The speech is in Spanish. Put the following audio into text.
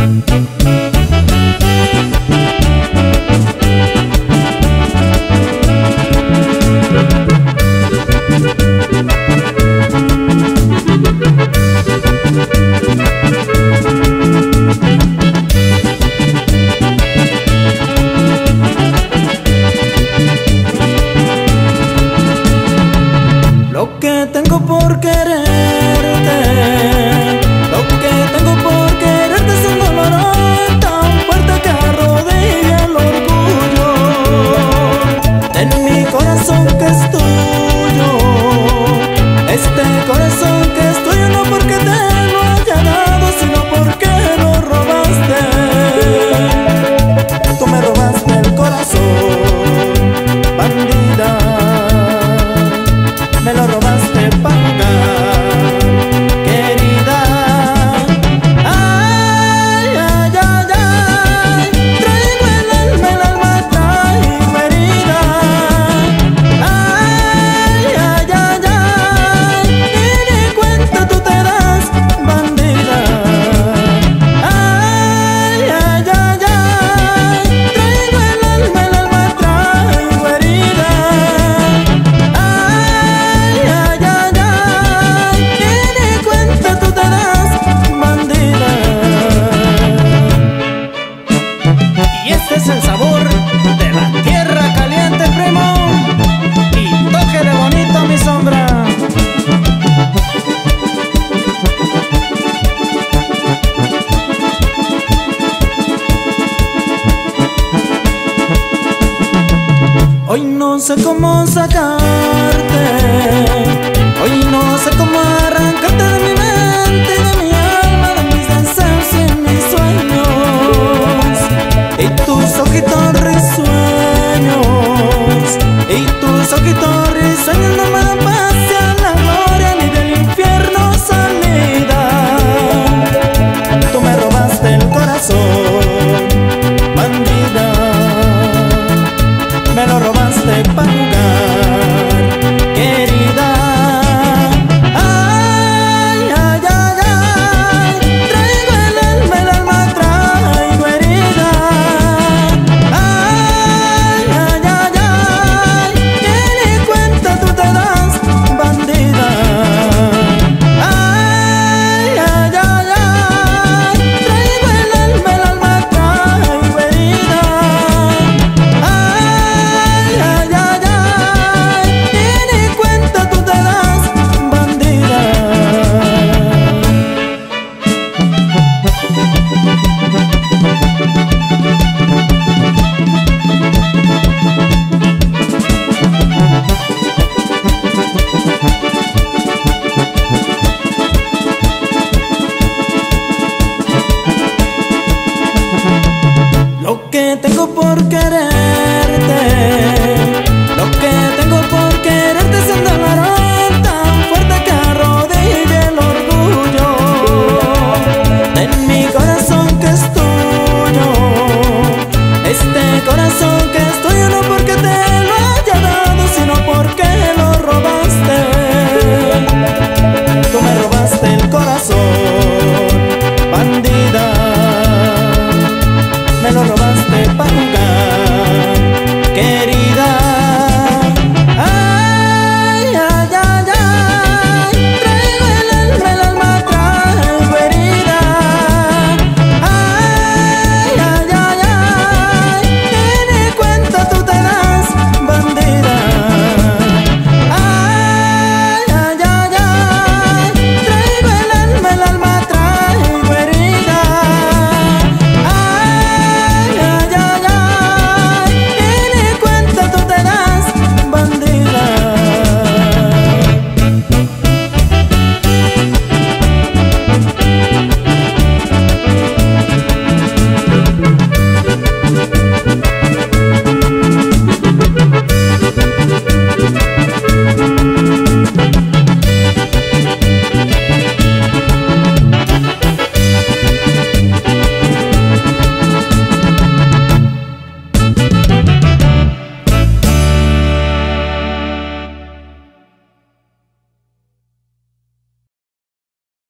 Música sé cómo sacarte. Hoy no sé cómo arrancarte de mi mente, de mi alma, de mis deseos y mis sueños. tengo por querer.